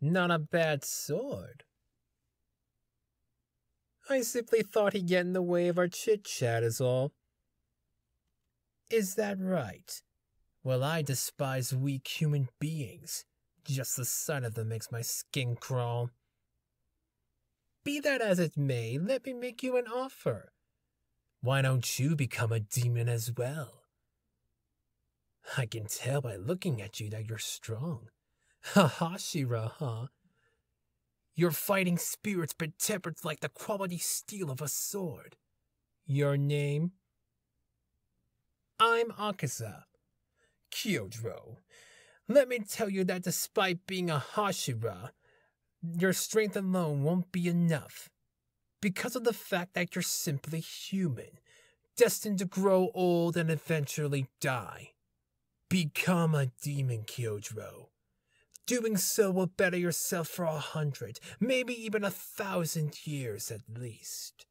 Not a bad sword. I simply thought he'd get in the way of our chit chat, is all. Is that right? Well, I despise weak human beings. Just the sight of them makes my skin crawl. Be that as it may, let me make you an offer. Why don't you become a demon as well? I can tell by looking at you that you're strong. Ha ha, huh? Your fighting spirit's been tempered like the quality steel of a sword. Your name? I'm Akaza. Kyojuro. Let me tell you that despite being a Hashira, your strength alone won't be enough. Because of the fact that you're simply human, destined to grow old and eventually die. Become a demon, Kyojuro. Doing so will better yourself for a hundred, maybe even a thousand years at least.